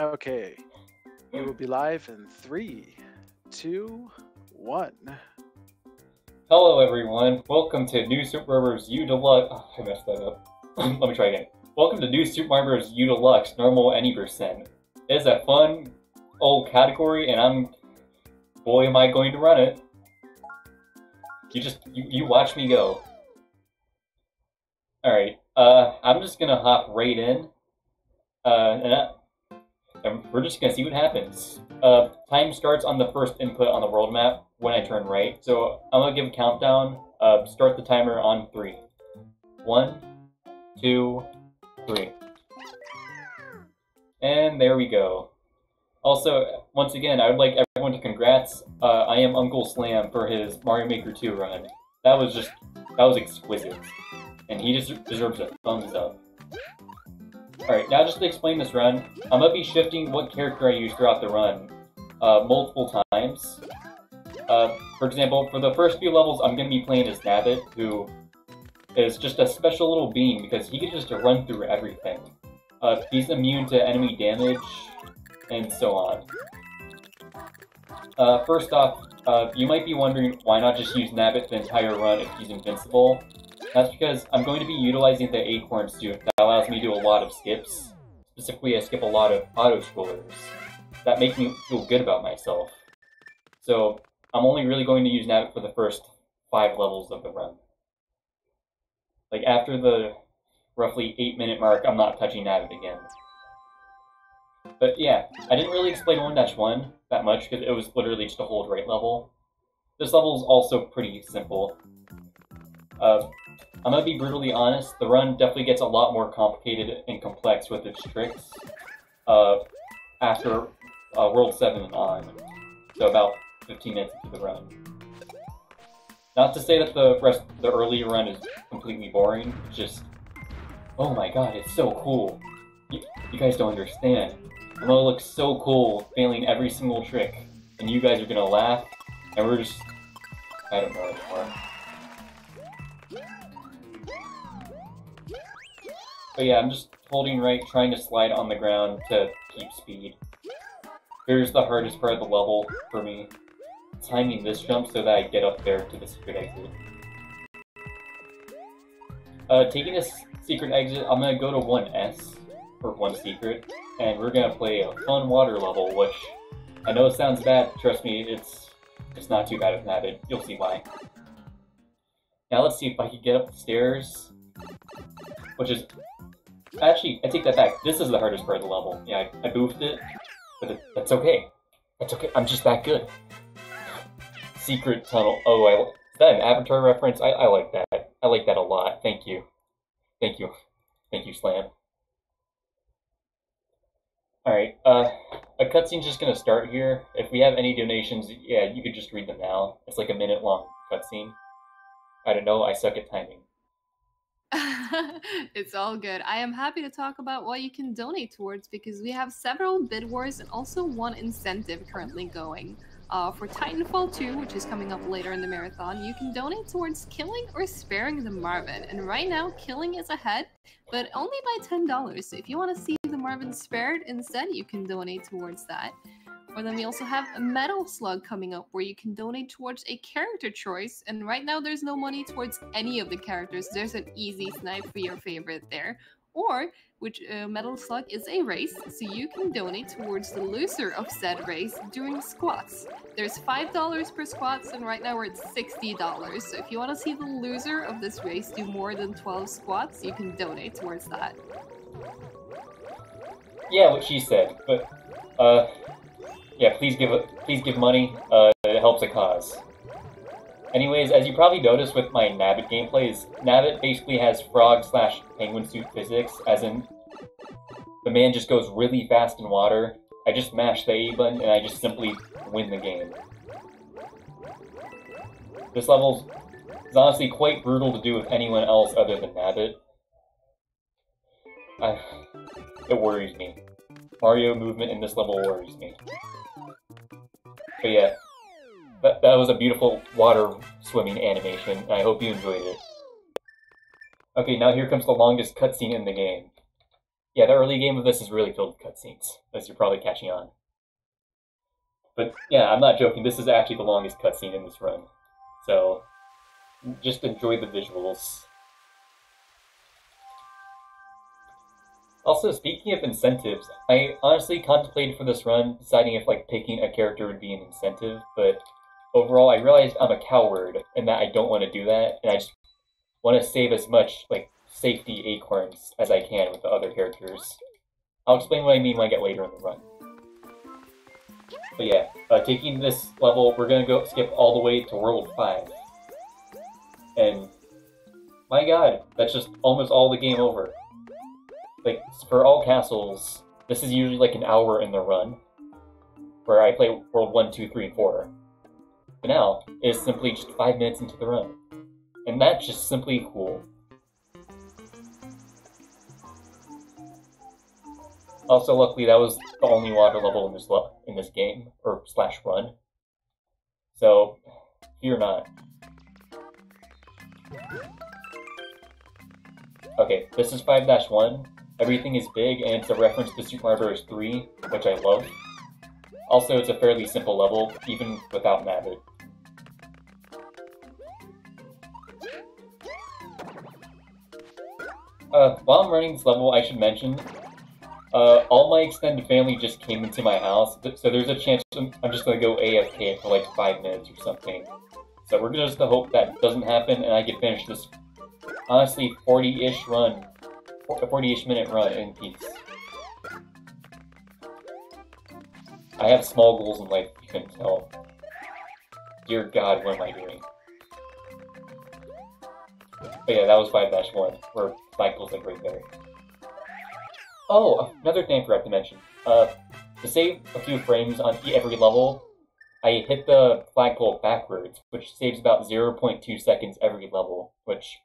Okay. We will be live in three, two, one. Hello, everyone. Welcome to New Super Mario Bros. U Deluxe. Oh, I messed that up. Let me try again. Welcome to New Super Mario Bros. U Deluxe Normal Any Percent. It's a fun old category, and I'm. Boy, am I going to run it. You just. You, you watch me go. Alright. Uh, I'm just gonna hop right in. Uh, and, I, and we're just gonna see what happens. Uh, time starts on the first input on the world map when I turn right. So I'm gonna give a countdown. Uh, start the timer on three. One, two, three. And there we go. Also, once again, I would like everyone to congrats uh, I am Uncle Slam for his Mario Maker 2 run. That was just, that was exquisite. And he just deserves a thumbs up. Alright, now just to explain this run, I'm gonna be shifting what character I use throughout the run uh, multiple times. Uh, for example, for the first few levels, I'm gonna be playing as Nabbit, who is just a special little being because he can just run through everything. Uh, he's immune to enemy damage, and so on. Uh, first off, uh, you might be wondering why not just use Nabbit the entire run if he's invincible. That's because I'm going to be utilizing the Acorn suit that allows me to do a lot of skips. Specifically, I skip a lot of auto-scrollers that make me feel good about myself. So, I'm only really going to use Nabbit for the first five levels of the run. Like, after the roughly 8 minute mark, I'm not touching Nabbit again. But yeah, I didn't really explain 1-1 that much because it was literally just a hold right level. This level is also pretty simple. Uh, I'm gonna be brutally honest, the run definitely gets a lot more complicated and complex with its tricks uh, after uh, World 7 and on. So about 15 minutes into the run. Not to say that the rest the early run is completely boring, just oh my god, it's so cool. You, you guys don't understand. I'm gonna look so cool failing every single trick, and you guys are gonna laugh, and we're just I don't know anymore. But yeah, I'm just holding right, trying to slide on the ground to keep speed. Here's the hardest part of the level for me. Timing this jump so that I get up there to the secret exit. Uh, taking this secret exit, I'm gonna go to 1S, or 1 secret, and we're gonna play a fun water level, which I know it sounds bad, trust me, it's it's not too bad if not, it, you'll see why. Now let's see if I can get up the stairs, which is Actually, I take that back. This is the hardest part of the level. Yeah, I, I boofed it, but it, that's okay. That's okay. I'm just that good. Secret tunnel. Oh, I, is that an Avatar reference? I, I like that. I like that a lot. Thank you. Thank you. Thank you, Slam. Alright, uh, a cutscene's just gonna start here. If we have any donations, yeah, you could just read them now. It's like a minute long cutscene. I don't know, I suck at timing. it's all good. I am happy to talk about what you can donate towards because we have several bid wars and also one incentive currently going. Uh, for Titanfall 2, which is coming up later in the marathon, you can donate towards killing or sparing the Marvin. And right now, killing is ahead, but only by $10. So if you want to see Marvin spared instead, you can donate towards that. Or then we also have a Metal Slug coming up where you can donate towards a character choice. And right now there's no money towards any of the characters. There's an easy snipe for your favorite there. Or, which uh, Metal Slug is a race, so you can donate towards the loser of said race during squats. There's $5 per squats, and right now we're at $60. So if you want to see the loser of this race do more than 12 squats, you can donate towards that. Yeah, what she said, but, uh, yeah, please give please give money. Uh, it helps a cause. Anyways, as you probably noticed with my Nabbit gameplay, is Nabbit basically has frog slash penguin suit physics, as in the man just goes really fast in water. I just mash the A button and I just simply win the game. This level is honestly quite brutal to do with anyone else other than Nabbit. I, it worries me. Mario movement in this level worries me. But yeah, that, that was a beautiful water swimming animation, I hope you enjoyed it. Okay, now here comes the longest cutscene in the game. yeah, the early game of this is really filled with cutscenes, as you're probably catching on. But yeah, I'm not joking. This is actually the longest cutscene in this run. So just enjoy the visuals. Also, speaking of incentives, I honestly contemplated for this run deciding if like picking a character would be an incentive, but overall I realized I'm a coward and that I don't want to do that, and I just want to save as much like safety acorns as I can with the other characters. I'll explain what I mean when I get later in the run. But yeah, uh, taking this level, we're gonna go skip all the way to World 5. And my god, that's just almost all the game over. Like, for all castles, this is usually like an hour in the run, where I play World 1, 2, 3, 4. But now, it's simply just 5 minutes into the run. And that's just simply cool. Also, luckily, that was the only water level in this in this game or slash run. So, fear not. Okay, this is 5-1. Everything is big, and it's a reference to Super Mario Bros. 3, which I love. Also, it's a fairly simple level, even without Nabbit. Uh, while I'm running this level, I should mention uh, all my extended family just came into my house, so there's a chance I'm just gonna go AFK for like five minutes or something. So we're just gonna hope that doesn't happen and I can finish this honestly 40-ish run, 40-ish minute run in peace. I have small goals in life, you can tell. Dear God, what am I doing? But yeah, that was 5-1, where cycles like right there. Oh, another thing I forgot to mention. Uh, to save a few frames on every level, I hit the flagpole backwards, which saves about 0.2 seconds every level, which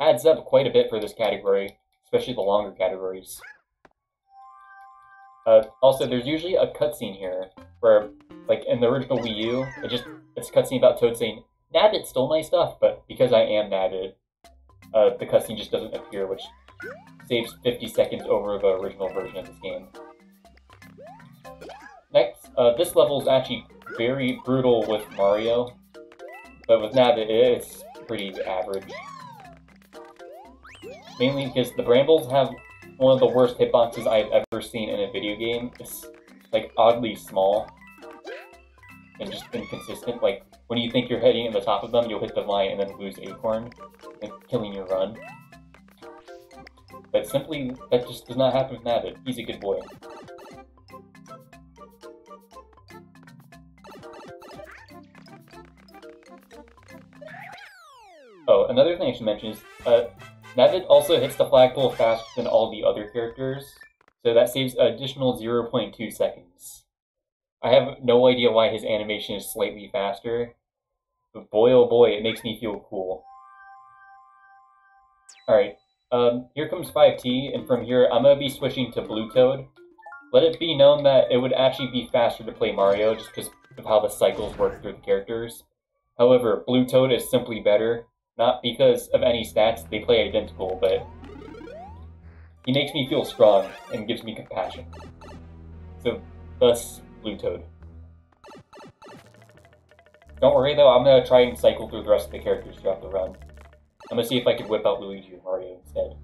adds up quite a bit for this category, especially the longer categories. Uh, also, there's usually a cutscene here, where, like, in the original Wii U, it just, it's a cutscene about Toad saying, Nabbit stole my stuff, but because I am Nabbit, uh, the cutscene just doesn't appear, which saves 50 seconds over the original version of this game. Next, uh, this level is actually very brutal with Mario, but with Nabbit, it's pretty average. Mainly because the Brambles have one of the worst hitboxes I've ever seen in a video game. It's, like, oddly small and just inconsistent. Like, when you think you're hitting in the top of them, you'll hit the vine and then lose Acorn, and killing your run. But simply, that just does not happen with Nabbit. He's a good boy. Oh, another thing I should mention is, uh, Nabbit also hits the flagpole faster than all the other characters, so that saves additional 0.2 seconds. I have no idea why his animation is slightly faster, but boy oh boy, it makes me feel cool. Alright, um, here comes 5T, and from here I'm to be switching to Blue Toad. Let it be known that it would actually be faster to play Mario just because of how the cycles work through the characters. However, Blue Toad is simply better, not because of any stats, they play identical, but he makes me feel strong and gives me compassion. So, thus, Blue Toad. Don't worry though, I'm gonna try and cycle through the rest of the characters throughout the run. I'm gonna see if I can whip out Luigi or Mario instead.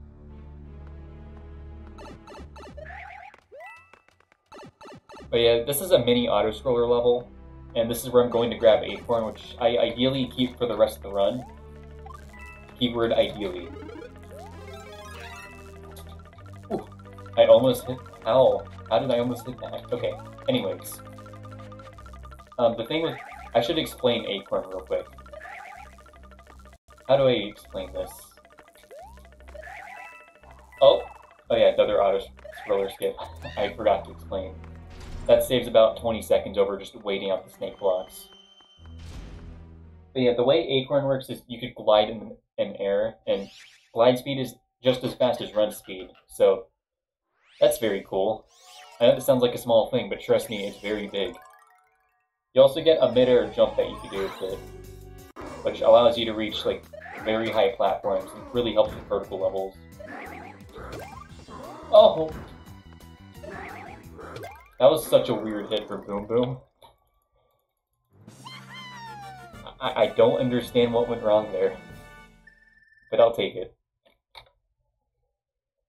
But yeah, this is a mini auto-scroller level, and this is where I'm going to grab Acorn, which I ideally keep for the rest of the run. Keyword ideally. Ooh, I almost hit... How? How did I almost hit that? Okay, anyways. Um, the thing with... I should explain Acorn real quick. How do I explain this? Oh, oh yeah, the other auto scroller skip. I forgot to explain. That saves about 20 seconds over just waiting out the snake blocks. But yeah, the way Acorn works is you could glide in, in air, and glide speed is just as fast as run speed, so that's very cool. I know this sounds like a small thing, but trust me, it's very big. You also get a mid-air jump that you can do with it, which allows you to reach like very high platforms and really helps with vertical levels. Oh! That was such a weird hit for Boom Boom. I, I don't understand what went wrong there. But I'll take it.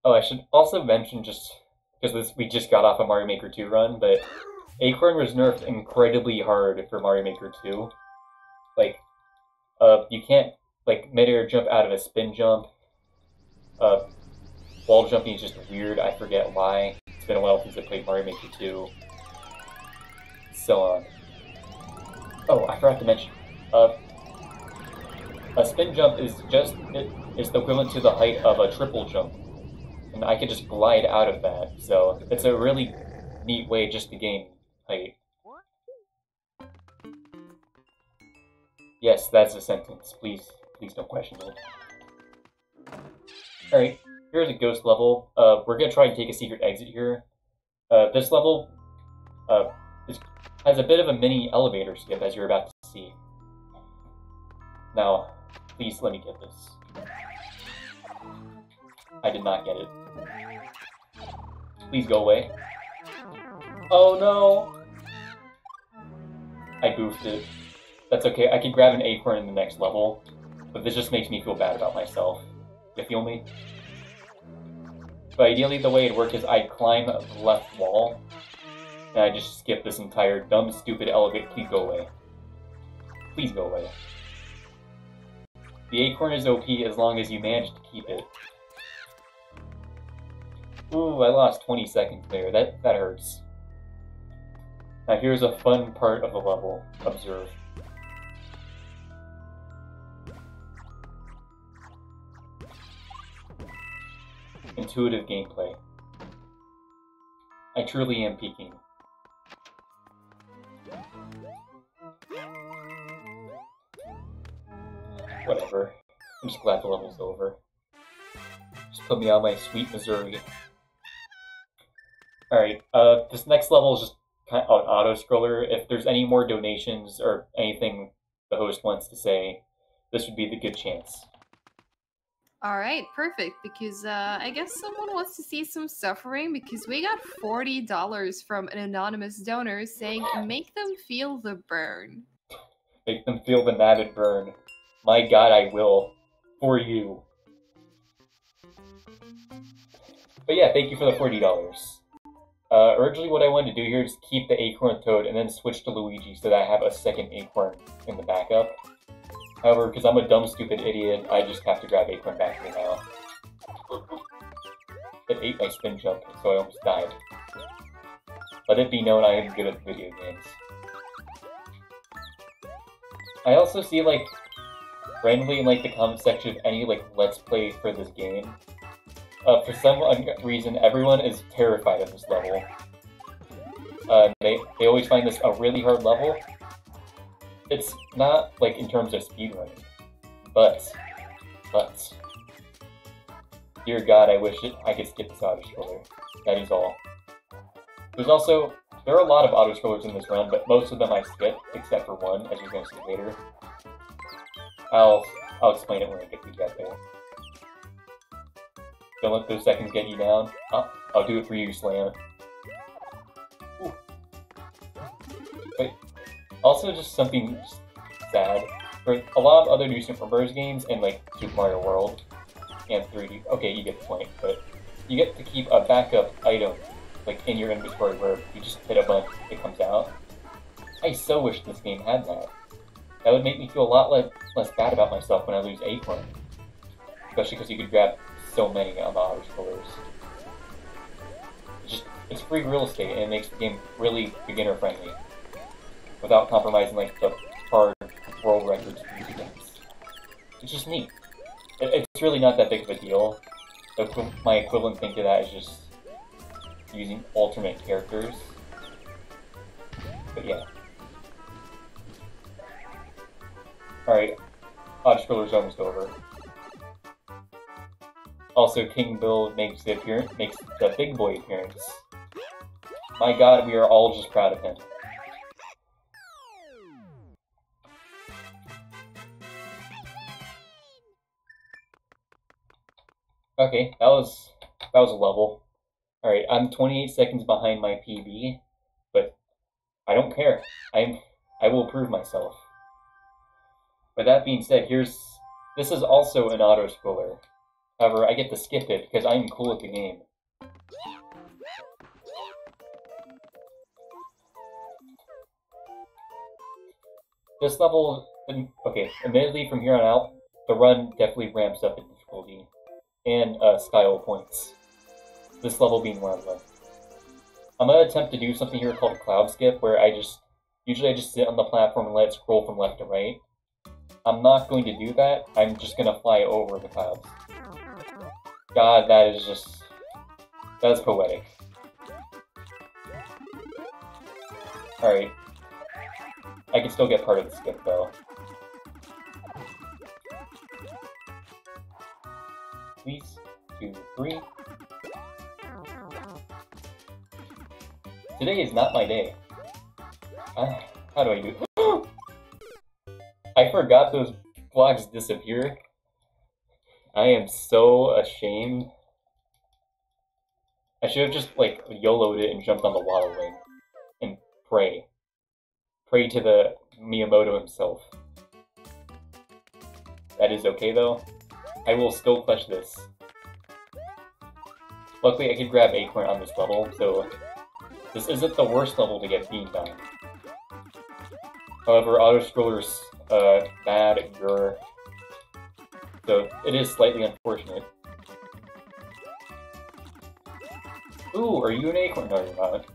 Oh, I should also mention just because we just got off a Mario Maker 2 run, but Acorn was nerfed incredibly hard for Mario Maker 2. Like, uh, you can't like midair jump out of a spin jump. Uh, wall jumping is just weird. I forget why. It's been a while since I played Mario Maker 2. So on. Oh, I forgot to mention. Uh, a spin jump is just it is the equivalent to the height of a triple jump, and I can just glide out of that. So it's a really neat way just to gain height. Yes, that's a sentence. Please, please don't question it. Alright, here's a ghost level. Uh, we're gonna try and take a secret exit here. Uh, this level uh, is, has a bit of a mini elevator skip, as you're about to see. Now, please let me get this. I did not get it. Please go away. Oh no! I goofed it. That's okay, I can grab an acorn in the next level, but this just makes me feel bad about myself. You feel me? But ideally, the way it worked is I'd climb the left wall, and I just skip this entire dumb, stupid elevator. Please go away. Please go away. The acorn is OP as long as you manage to keep it. Ooh, I lost 20 seconds there. That, that hurts. Now here's a fun part of the level. Observe. Intuitive gameplay. I truly am peaking. Whatever. I'm just glad the level's over. Just put me on my sweet Missouri. Alright, uh, this next level is just kind of an auto-scroller. If there's any more donations or anything the host wants to say, this would be the good chance. All right, perfect. Because uh, I guess someone wants to see some suffering because we got forty dollars from an anonymous donor saying, "Make them feel the burn." Make them feel the nabbit burn. My God, I will for you. But yeah, thank you for the forty dollars. Uh, originally, what I wanted to do here is keep the acorn toad and then switch to Luigi so that I have a second acorn in the backup. However, because I'm a dumb, stupid idiot, I just have to grab Acorn back here now. It ate my spin jump, so I almost died. Let it be known I am good at video games. I also see, like, randomly in, like, the comment section of any, like, Let's Play for this game. Uh, for some reason, everyone is terrified of this level. Uh, they, they always find this a really hard level, it's not like in terms of speedrunning, but, but, dear God, I wish it, I could skip this auto scroller. That is all. There's also there are a lot of auto scrollers in this run, but most of them I skip except for one, as you're going to see later. I'll I'll explain it when I get to get there. Don't let those seconds get you down. I'll, I'll do it for you, Slam. Wait, also, just something sad. For a lot of other new Super Bros. games and like Super Mario World and 3D, okay, you get the point, but you get to keep a backup item like in your inventory where you just hit a button, it comes out. I so wish this game had that. That would make me feel a lot less, less bad about myself when I lose Acorn. Especially because you could grab so many auto scrollers. It's just, it's free real estate and it makes the game really beginner friendly without compromising like the hard world records games. It's just neat. It, it's really not that big of a deal. My equivalent thing to that is just using alternate characters. But yeah. Alright, Scroller's almost over. Also, King Bill makes the appearance, makes the big boy appearance. My god, we are all just proud of him. Okay, that was that was a level. Alright, I'm 28 seconds behind my PB, but I don't care. I'm I will prove myself. With that being said, here's this is also an auto scroller. However, I get to skip it because I'm cool with the game. This level, okay, admittedly from here on out, the run definitely ramps up in difficulty and uh, style points. This level being one of them. I'm gonna attempt to do something here called a cloud skip, where I just usually I just sit on the platform and let it scroll from left to right. I'm not going to do that. I'm just gonna fly over the clouds. God, that is just that is poetic. Alright. I can still get part of the skip though. Please, two, three. Today is not my day. Uh, how do I do? Forgot those blocks disappear. I am so ashamed. I should have just, like, YOLO'd it and jumped on the water wing. And pray. Pray to the Miyamoto himself. That is okay, though. I will still clutch this. Luckily, I could grab Acorn on this level, so this isn't the worst level to get beamed on. However, auto-scroller's uh, bad at Gur, so it is slightly unfortunate. Ooh, are you an acorn? No, you're not.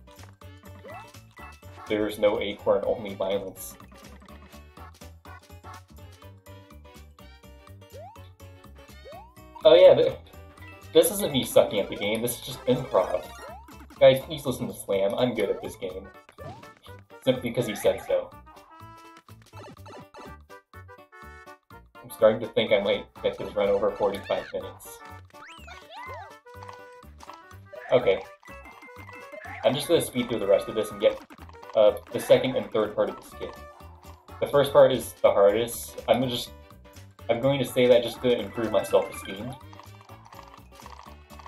There's no acorn, only violence. Oh yeah, this isn't me sucking at the game, this is just improv. Guys, please listen to Slam, I'm good at this game. Simply because he said so. Starting to think I might get this run over 45 minutes. Okay. I'm just gonna speed through the rest of this and get uh, the second and third part of the skit. The first part is the hardest. I'm just I'm going to say that just to improve my self-esteem.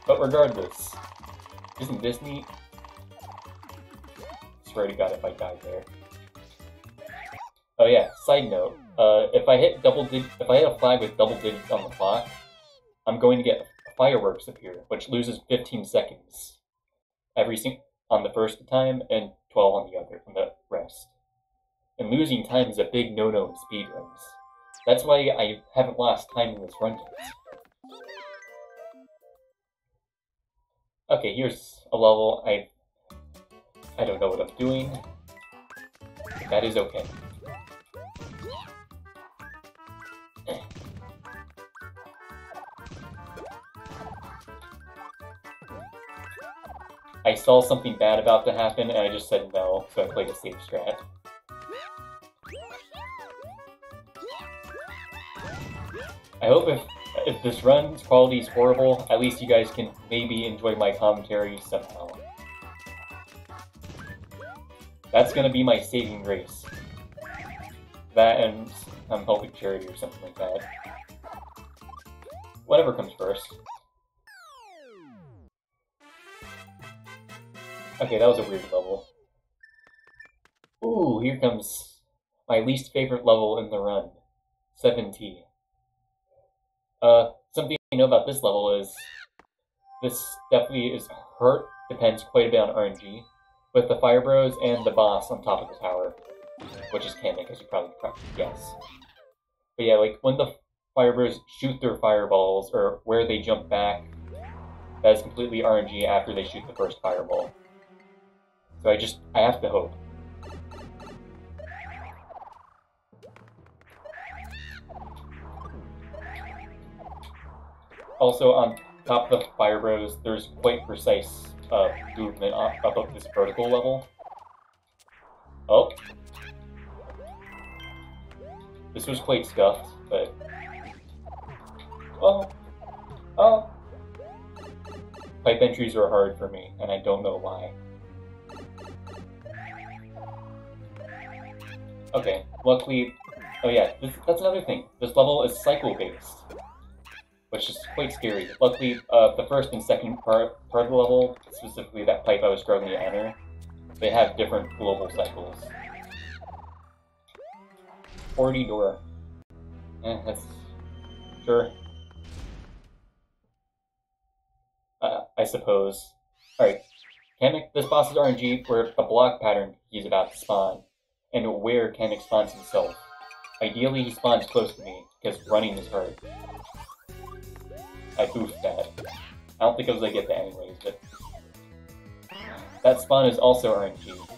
But regardless, isn't this neat? Swear to god if I die there. Yeah, side note, uh, if I hit double dig if I hit a flag with double digits on the clock, I'm going to get fireworks appear, which loses 15 seconds every sing on the first time and 12 on the other on the rest. And losing time is a big no-no in speedruns. That's why I haven't lost time in this run. Okay, here's a level I I don't know what I'm doing. That is okay. I saw something bad about to happen and I just said no, so I played a safe strat. I hope if if this run's quality is horrible, at least you guys can maybe enjoy my commentary somehow. That's gonna be my saving grace. That and I'm helping charity or something like that. Whatever comes first. Okay, that was a weird level. Ooh, here comes my least favorite level in the run. 7T. Uh, something you know about this level is this definitely is hurt, depends quite a bit on RNG, with the Fire Bros and the boss on top of the tower, which is Kamek, as you probably guess. But yeah, like when the Fire Bros shoot their fireballs, or where they jump back, that is completely RNG after they shoot the first fireball. So I just, I have to hope. Also, on top of the Fire Bros, there's quite precise uh, movement up above this vertical level. Oh. This was quite scuffed, but... Oh. Oh. Pipe entries are hard for me, and I don't know why. Okay, luckily... Oh yeah, this, that's another thing. This level is cycle-based. which is quite scary. Luckily, uh, the first and second part, part of the level, specifically that pipe I was struggling to enter, they have different global cycles. 40 door. Eh, that's... sure. Uh, I suppose. Alright. Kamek, this boss is RNG for the block pattern he's about to spawn, and where Kamek spawns himself. Ideally, he spawns close to me, because running is hard. I boofed that. I don't think I was gonna get that anyways, but... That spawn is also RNG.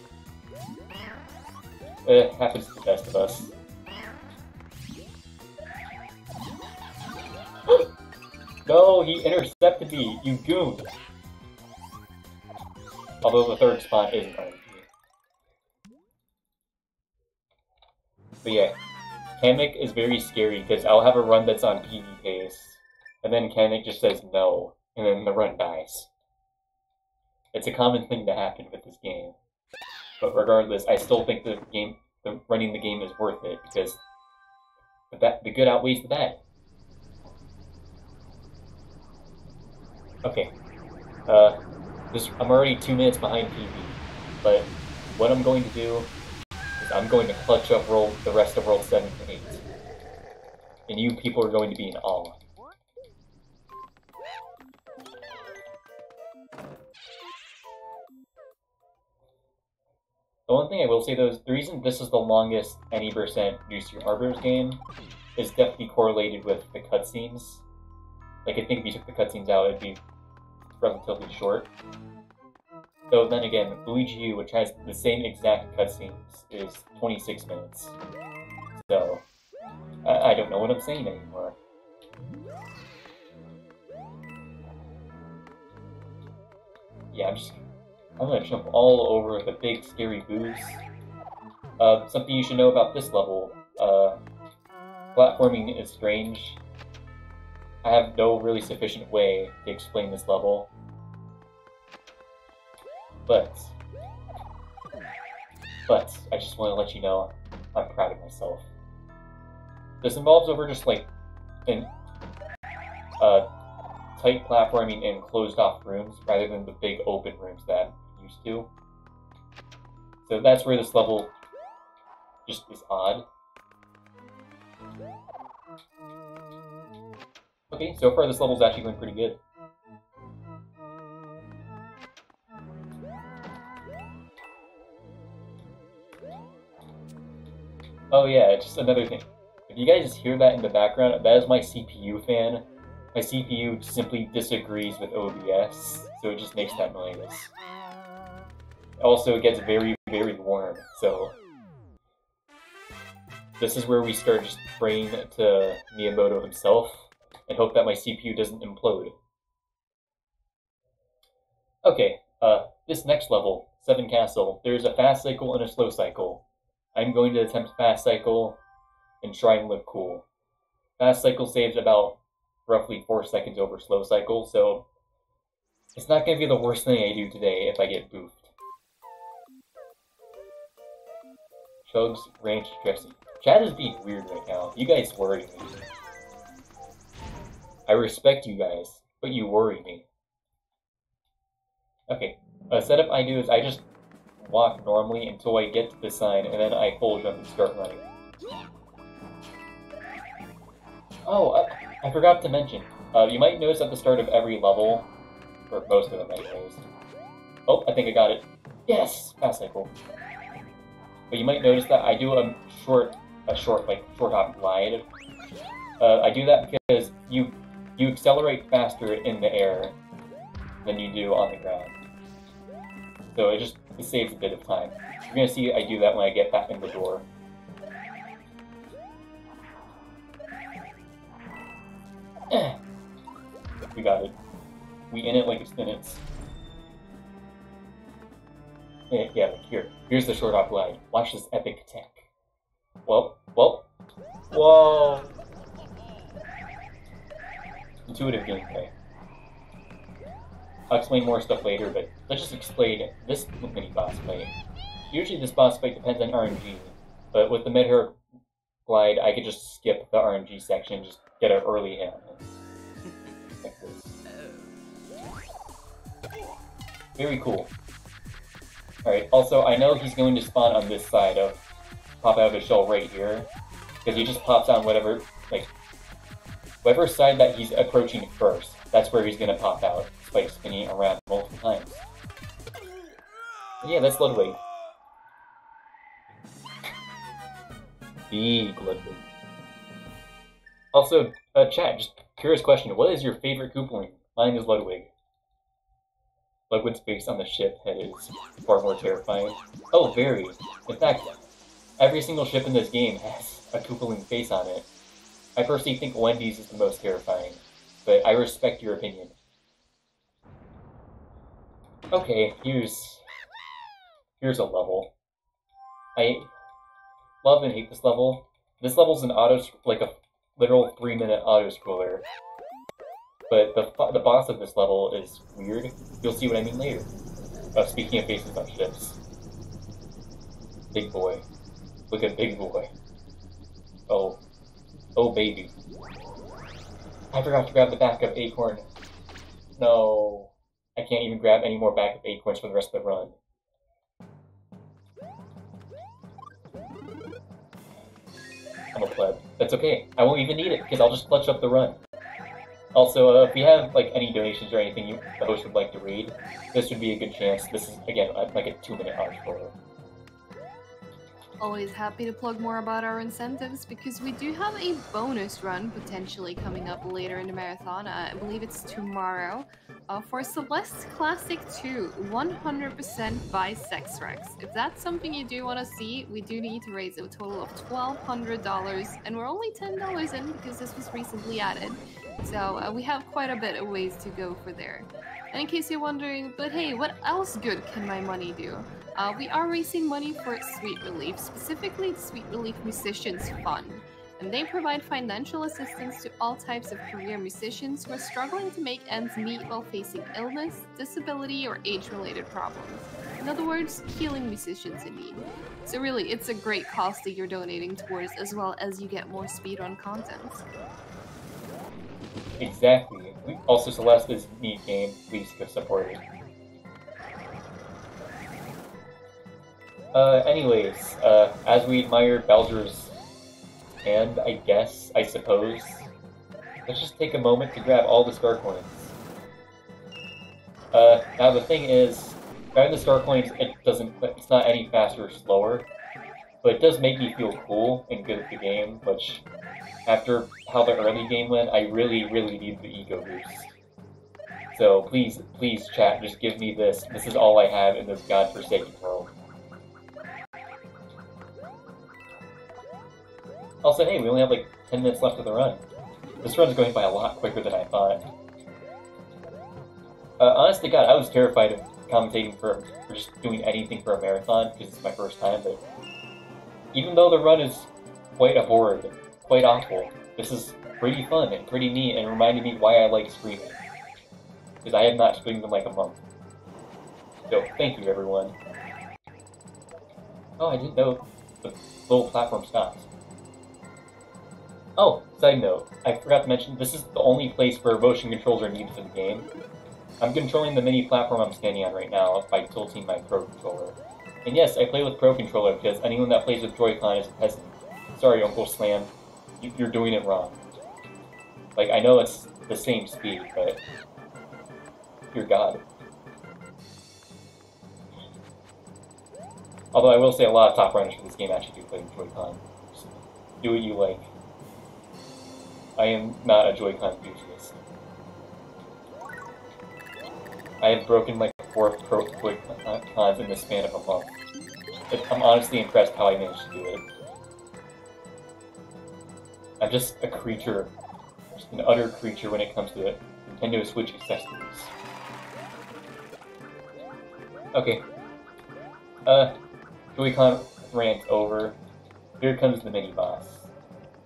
It happens to the best of us. no, he intercepted me, you goon! Although the third spawn isn't RNG. But yeah, Kamek is very scary because I'll have a run that's on PB pace, and then Kamek just says no, and then the run dies. It's a common thing to happen with this game. But regardless, I still think the game, the running the game is worth it because the, good outweighs the bad. Okay, uh, this I'm already two minutes behind PB, but what I'm going to do I'm going to clutch up roll the rest of World 7 and 8. And you people are going to be in awe. The one thing I will say though is the reason this is the longest any percent Juicy Harbors game is definitely correlated with the cutscenes. Like I think if you took the cutscenes out, it'd be relatively short. Though then again, Luigi U, which has the same exact cutscenes, is 26 minutes. So, I, I don't know what I'm saying anymore. Yeah, I'm just... I'm gonna jump all over the big scary boos. Uh, something you should know about this level, uh, platforming is strange. I have no really sufficient way to explain this level. But, but, I just want to let you know, I'm proud of myself. This involves over just like, in, uh, tight platforming in closed off rooms rather than the big open rooms that I'm used to. So that's where this level just is odd. Okay, so far this level's actually going pretty good. Oh yeah, just another thing. If you guys hear that in the background, that is my CPU fan. My CPU simply disagrees with OBS, so it just makes that noise. Also, it gets very, very warm, so... This is where we start just praying to Miyamoto himself, and hope that my CPU doesn't implode. Okay, uh, this next level, 7 Castle, there's a fast cycle and a slow cycle. I'm going to attempt fast cycle and try and look cool. Fast cycle saves about roughly 4 seconds over slow cycle, so it's not going to be the worst thing I do today if I get boofed. Chugs Ranch Dressing. Chad is being weird right now. You guys worry me. I respect you guys, but you worry me. Okay, a setup I do is I just walk normally until I get to the sign, and then I full jump and start running. Oh, I, I forgot to mention, uh, you might notice at the start of every level, or most of them anyways. Oh, I think I got it. Yes! Fast cycle. But you might notice that I do a short, a short, like, short hop glide. Uh, I do that because you you accelerate faster in the air than you do on the ground. So it just it saves a bit of time. You're gonna see I do that when I get back in the door. we got it. We in it like it's minutes. Eh, yeah, yeah, here. Here's the short hop glide. Watch this epic attack. Well, well. Whoa! Intuitive gameplay. I'll explain more stuff later, but Let's just explain this mini boss fight. Usually this boss fight depends on RNG, but with the mid-air glide, I could just skip the RNG section and just get an early hit Very cool. Alright, also, I know he's going to spawn on this side of pop out of his shell right here, because he just pops on whatever, like, whatever side that he's approaching first, that's where he's going to pop out, by spinning around multiple times. Yeah, that's Ludwig. Big Ludwig. Also, uh, chat, just curious question. What is your favorite Koopaling? Mine is Ludwig. Ludwig's face on the ship is far more terrifying. Oh, very. In fact, every single ship in this game has a Koopaling face on it. I personally think Wendy's is the most terrifying, but I respect your opinion. Okay, here's here's a level. I love and hate this level. This level's an auto like a literal three minute auto scroller. But the the boss of this level is weird. You'll see what I mean later. Uh, speaking of faces on ships, big boy, look at big boy. Oh, oh baby. I forgot to grab the backup acorn. No, I can't even grab any more backup acorns for the rest of the run. I'm a pleb. That's okay. I won't even need it, because I'll just clutch up the run. Also, uh, if you have like any donations or anything you, the host would like to read, this would be a good chance. This is, again, like a two-minute article. Always happy to plug more about our incentives because we do have a bonus run potentially coming up later in the marathon. I believe it's tomorrow. Uh, for Celeste Classic 2, 100% by Sex Rex. If that's something you do want to see, we do need to raise a total of $1,200, and we're only $10 in because this was recently added. So uh, we have quite a bit of ways to go for there. And in case you're wondering, but hey, what else good can my money do? Uh, we are raising money for Sweet Relief, specifically Sweet Relief Musicians Fund. And they provide financial assistance to all types of career musicians who are struggling to make ends meet while facing illness, disability, or age-related problems. In other words, healing musicians in need. So really, it's a great cause that you're donating towards as well as you get more speedrun content. Exactly. Also, Celeste is neat game. Please go Uh, anyways, uh, as we admire Bowser's hand, I guess, I suppose, let's just take a moment to grab all the star coins. Uh, now the thing is, grabbing the star coins, it doesn't, it's not any faster or slower, but it does make me feel cool and good at the game, which, after how the early game went, I really, really need the ego boost. So please, please chat, just give me this. This is all I have in this godforsaken world. Also, hey, we only have like 10 minutes left of the run. This run's going by a lot quicker than I thought. Uh, honest to God, I was terrified of commentating for, for just doing anything for a marathon, because it's my first time, but even though the run is quite abhorrent, quite awful, this is pretty fun and pretty neat and reminded me why I like streaming. Because I have not streamed in like a month. So, thank you everyone. Oh, I didn't know the little platform stops. Oh, side note, I forgot to mention, this is the only place where motion controls are needed for the game. I'm controlling the mini platform I'm standing on right now by tilting my Pro Controller. And yes, I play with Pro Controller because anyone that plays with Joy-Con is a peasant. Sorry, Uncle Slam, you're doing it wrong. Like, I know it's the same speed, but... You're God. Although I will say a lot of top runners for this game actually do play with Joy-Con. Do what you like. I am not a Joy-Con enthusiast. I have broken like four Pro Joy-Cons in the span of a month. I'm honestly impressed how I managed to do it. I'm just a creature, just an utter creature when it comes to. Nintendo Switch accessories. Okay. Uh, Joy-Con rant over. Here comes the mini-boss.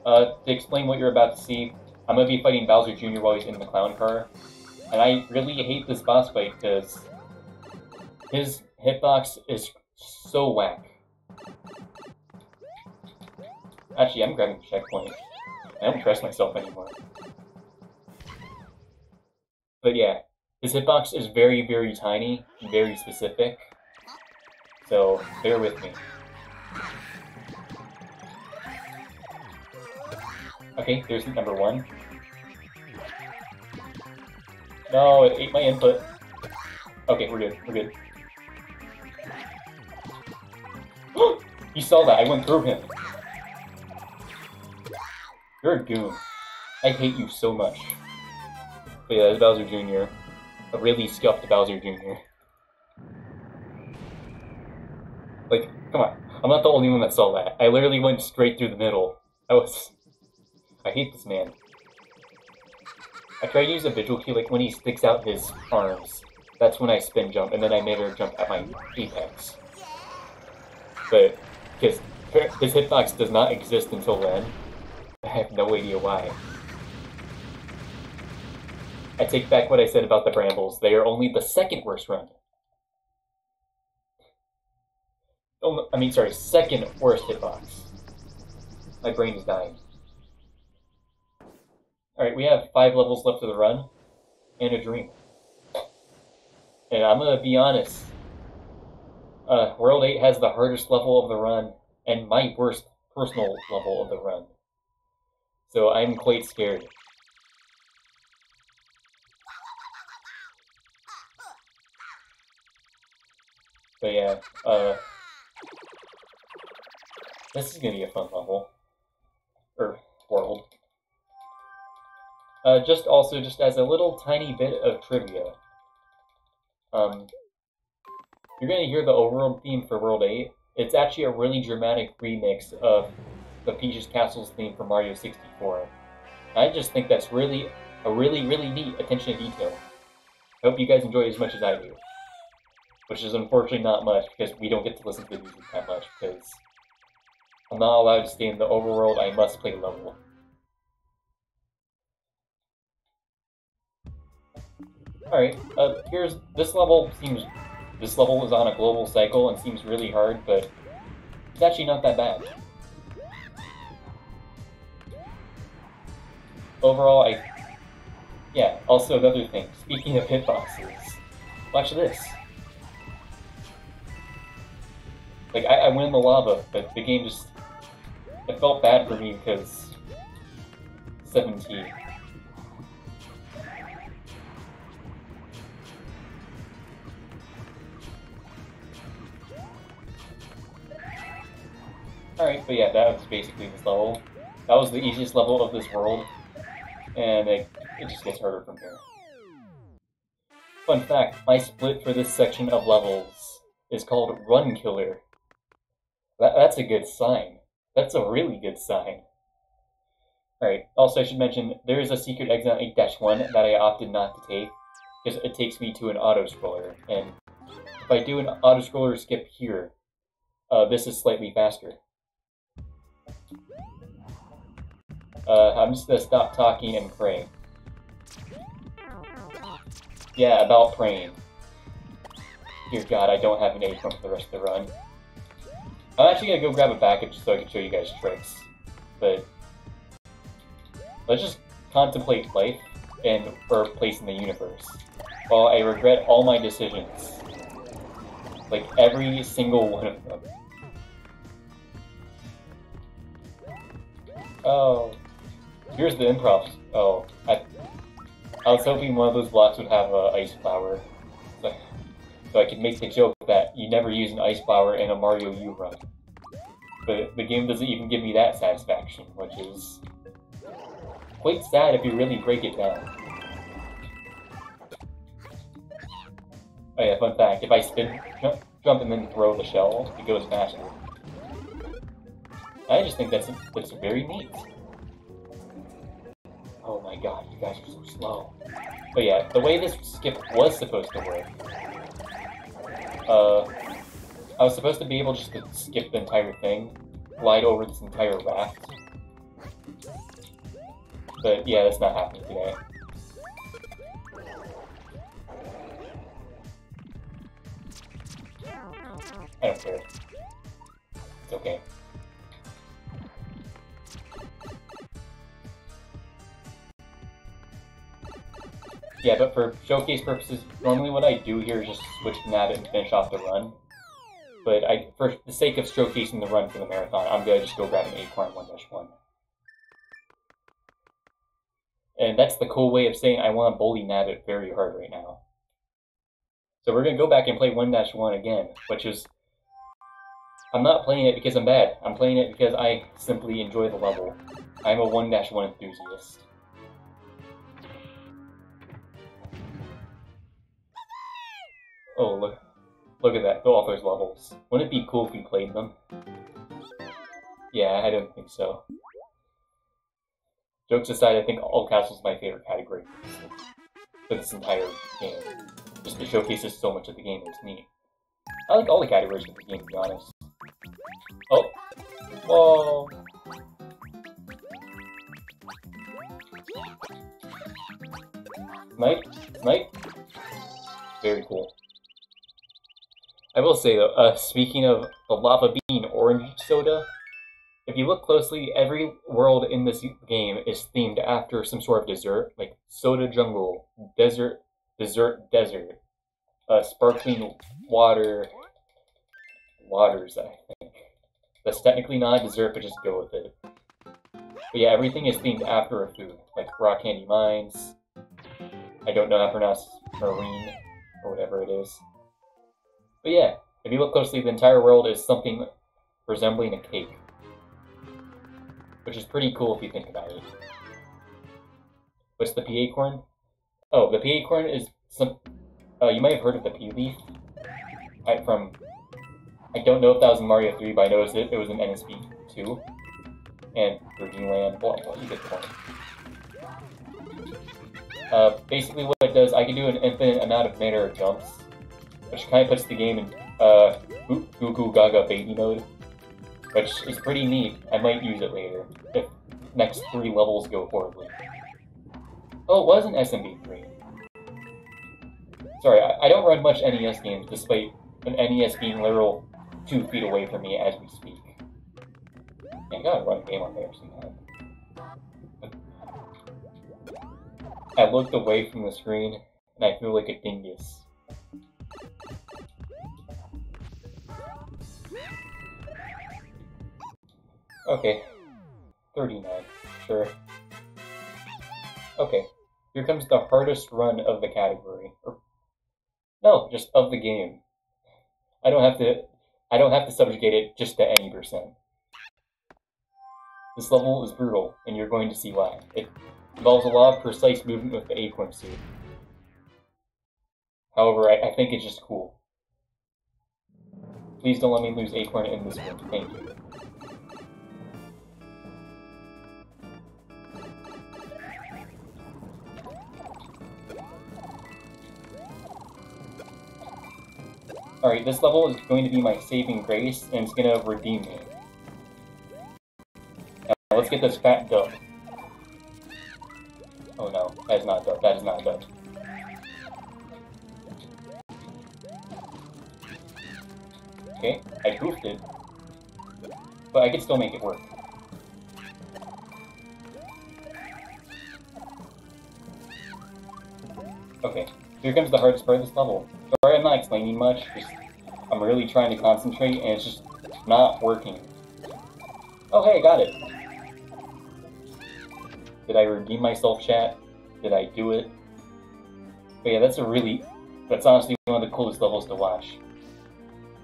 Uh, to explain what you're about to see, I'm going to be fighting Bowser Jr. while he's in the clown car. And I really hate this boss fight because his hitbox is so whack. Actually, I'm grabbing the checkpoint. I don't trust myself anymore. But yeah, His hitbox is very, very tiny, very specific. So bear with me. Okay, there's number one. No, it ate my input. Okay, we're good, we're good. you saw that, I went through him. You're a goon. I hate you so much. But yeah, it's Bowser Jr. A really scuffed Bowser Jr. Like, come on. I'm not the only one that saw that. I literally went straight through the middle. I was... I hate this man. I try to use a visual cue, like when he sticks out his arms. That's when I spin jump, and then I mid-air jump at my apex. But, because his hitbox does not exist until then, I have no idea why. I take back what I said about the Bramballs. They are only the second worst run. Oh, I mean, sorry, second worst hitbox. My brain is dying. Alright, we have five levels left of the run, and a dream. And I'm gonna be honest, uh, World 8 has the hardest level of the run, and my worst personal level of the run. So I'm quite scared. But yeah, uh, this is gonna be a fun level. Or world. Uh, just also, just as a little tiny bit of trivia. Um, you're gonna hear the overall theme for World 8. It's actually a really dramatic remix of the Peach's Castles theme for Mario 64. I just think that's really a really, really neat attention to detail. I hope you guys enjoy as much as I do which is unfortunately not much because we don't get to listen to the music that much because I'm not allowed to stay in the overworld, I must play level. Alright, uh, here's, this level seems, this level is on a global cycle and seems really hard, but it's actually not that bad. Overall, I, yeah, also another thing, speaking of hitboxes, watch this. Like, I, I win the lava, but the game just... It felt bad for me because... 17. Alright, but yeah, that was basically this level. That was the easiest level of this world, and it, it just gets harder from here. Fun fact, my split for this section of levels is called Run Killer. That, that's a good sign. That's a really good sign. Alright, also I should mention, there is a secret exit on 8-1 that I opted not to take, because it takes me to an auto-scroller, and if I do an auto-scroller skip here, uh, this is slightly faster. Uh, I'm just gonna stop talking and pray. Yeah, about praying. Dear God, I don't have an A for the rest of the run. I'm actually gonna go grab a backup just so I can show you guys tricks. But let's just contemplate life and our place in the universe. While I regret all my decisions. Like every single one of them. Oh. Here's the improv. Oh. I, I was hoping one of those blocks would have a ice flower. So I could make the joke that you never use an ice flower in a Mario U run. But the game doesn't even give me that satisfaction, which is quite sad if you really break it down. Oh yeah, fun fact, if I spin, jump, jump and then throw the shell, it goes faster. I just think that's, that's very neat. Oh my god, you guys are so slow. But yeah, the way this skip was supposed to work uh, I was supposed to be able just to skip the entire thing, glide over this entire raft. But yeah, that's not happening today. I don't care. It's okay. Yeah, but for showcase purposes, normally what I do here is just switch to Nabbit and finish off the run. But I, for the sake of showcasing the run for the marathon, I'm gonna just go grab an Acorn 1-1. And that's the cool way of saying I want to bully Nabbit very hard right now. So we're gonna go back and play 1-1 again, which is I'm not playing it because I'm bad. I'm playing it because I simply enjoy the level. I'm a 1-1 enthusiast. Oh, look. Look at that. All those levels. Wouldn't it be cool if we played them? Yeah, I don't think so. Jokes aside, I think All Castles is my favorite category for this entire game. Just to showcases so much of the game it's neat. I like all the categories of the game, to be honest. Oh! Whoa! Mike? Mike? Very cool. I will say though, uh, speaking of the lava bean orange soda, if you look closely, every world in this game is themed after some sort of dessert, like soda jungle, desert, dessert, desert, uh, sparkling water, waters, I think. That's technically not a dessert, but just go with it. But yeah, everything is themed after a food, like rock candy mines. I don't know how to pronounce marine, or whatever it is. But yeah, if you look closely, the entire world is something resembling a cake. Which is pretty cool if you think about it. What's the P-Acorn? Oh, the P-Acorn is some... Uh, you might have heard of the pea leaf. I, from... I don't know if that was in Mario 3, but I noticed it, it was in NSP 2. And Virgin Land. well, well, you get the point. Uh, basically what it does, I can do an infinite amount of manner jumps, which kind of puts the game in uh, Goo Goo Gaga baby mode, which is pretty neat. I might use it later, if next three levels go horribly. Oh, it was an SMB3. Sorry, I, I don't run much NES games, despite an NES being literal two feet away from me as we speak. I gotta run a game on there sometime. I looked away from the screen, and I feel like a dingus. Okay. 39. Sure. Okay. Here comes the hardest run of the category. Or, no, just of the game. I don't have to I don't have to subjugate it just to any percent. This level is brutal, and you're going to see why. It involves a lot of precise movement with the acorn suit. However, I, I think it's just cool. Please don't let me lose acorn in this one. Thank you. Alright, this level is going to be my saving grace, and it's going to redeem me. Now, let's get this fat duck. Oh no, that is not duck, that is not duck. Okay, I goofed it. But I can still make it work. Okay, here comes the hardest part of this level. Sorry I'm not explaining much, just, I'm really trying to concentrate and it's just not working. Oh hey, I got it! Did I redeem myself, chat? Did I do it? But yeah, that's a really, that's honestly one of the coolest levels to watch.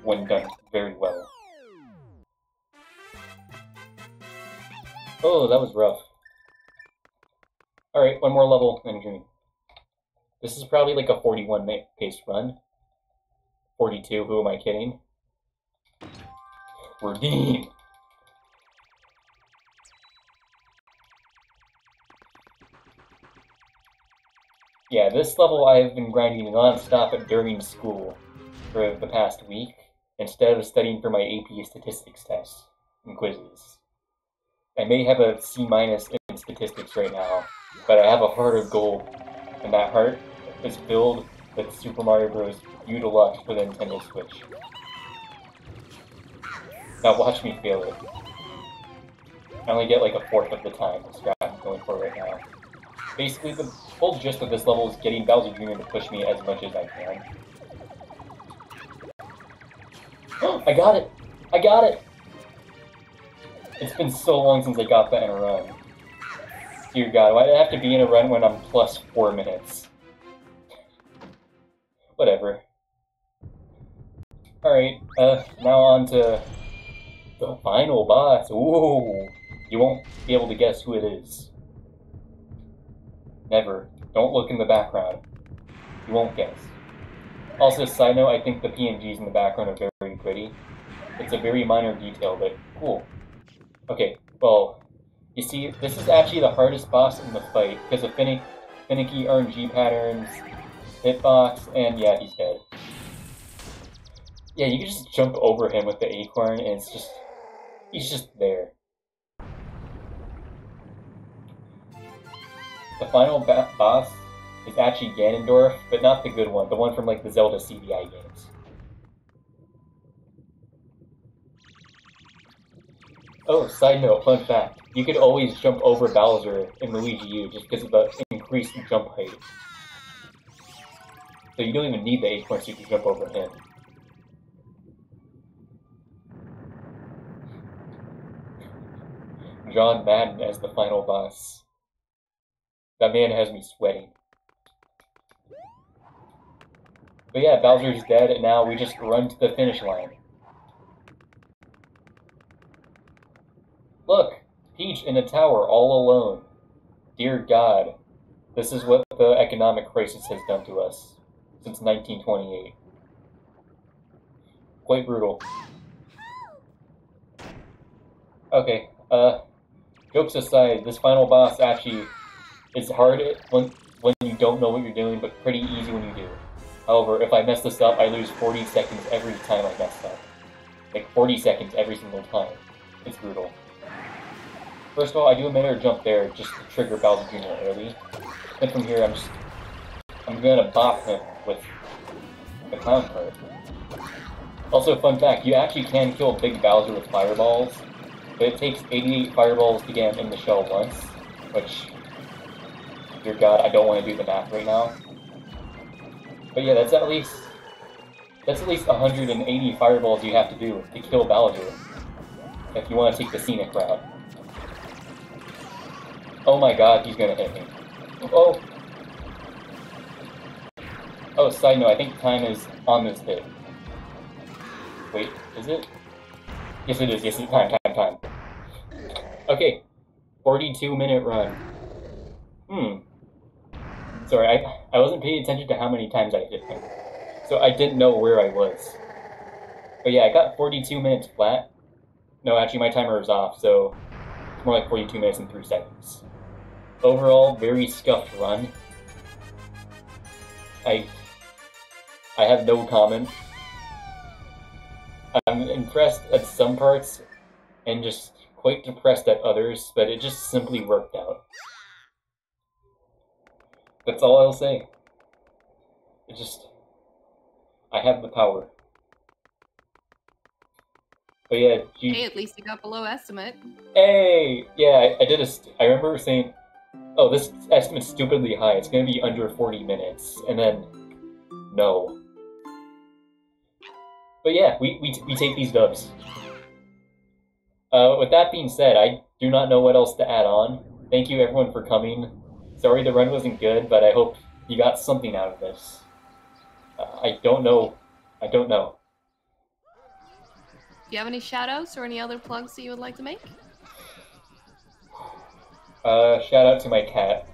When done very well. Oh, that was rough. Alright, one more level and dream. This is probably like a 41 pace run. 42, who am I kidding? Redeem! Yeah, this level I've been grinding non-stop during school for the past week, instead of studying for my AP statistics test and quizzes. I may have a C minus in statistics right now, but I have a heart of gold, and that heart is filled with Super Mario Bros. U Deluxe for the Nintendo Switch. Now watch me fail it. I only get like a fourth of the time the strat I'm going for right now. basically the whole gist of this level is getting Bowser Jr. to push me as much as I can. I got it! I got it! It's been so long since I got that in a run. Dear God, why do I have to be in a run when I'm plus four minutes? Whatever. Alright, uh, now on to the final boss. Ooh, you won't be able to guess who it is. Never. Don't look in the background. You won't guess. Also, side note, I think the PNGs in the background are very pretty. It's a very minor detail, but cool. Okay, well, you see, this is actually the hardest boss in the fight because of finicky, finicky RNG patterns, hitbox, and yeah, he's dead. Yeah, you can just jump over him with the acorn, and it's just... He's just there. The final boss is actually Ganondorf, but not the good one, the one from like the Zelda CDI games. Oh, side note, fun fact. You could always jump over Bowser in Luigi U just because of the increased jump height. So you don't even need the acorns, you can jump over him. John Madden as the final boss. That man has me sweating. But yeah, Bowser's dead, and now we just run to the finish line. Look! Peach in a tower, all alone. Dear God, this is what the economic crisis has done to us since 1928. Quite brutal. Okay, uh, jokes aside, this final boss actually is hard when, when you don't know what you're doing, but pretty easy when you do. However, if I mess this up, I lose 40 seconds every time I mess up. Like 40 seconds every single time. It's brutal. First of all, I do a minor jump there just to trigger Bowser Jr. early. Then from here, I'm just... I'm gonna bop him with the clown car. Also, fun fact, you actually can kill Big Bowser with fireballs, but it takes 88 fireballs to get him in the shell once, which, dear god, I don't want to do the math right now. But yeah, that's at least, that's at least 180 fireballs you have to do to kill Bowser, if you want to take the scenic route. Oh my god, he's gonna hit me. Oh! Oh, side note, I think time is on this bit. Wait, is it? Yes it is, yes it's time, time, time. Okay, 42 minute run. Hmm. Sorry, I, I wasn't paying attention to how many times I hit him. So I didn't know where I was. But yeah, I got 42 minutes flat. No, actually my timer is off, so it's more like 42 minutes and 3 seconds. Overall, very scuffed run. I I have no comment. I'm impressed at some parts and just quite depressed at others, but it just simply worked out. That's all I'll say. It just... I have the power. But yeah, you... Hey, at least you got below estimate. Hey! Yeah, I, I did a... I remember saying, oh, this estimate's stupidly high. It's gonna be under 40 minutes. And then, no. But yeah, we, we, we take these dubs. Uh, with that being said, I do not know what else to add on. Thank you everyone for coming. Sorry the run wasn't good, but I hope you got something out of this. Uh, I don't know. I don't know. Do you have any shoutouts or any other plugs that you would like to make? Uh, shout out to my cat.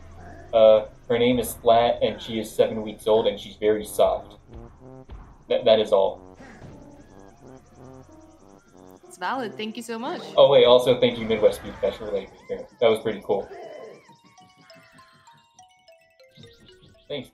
Uh, her name is Flat, and she is seven weeks old, and she's very soft. That, that is all. It's valid. Thank you so much. Oh, wait, also thank you, Midwest Speedfest, for letting me here. That was pretty cool.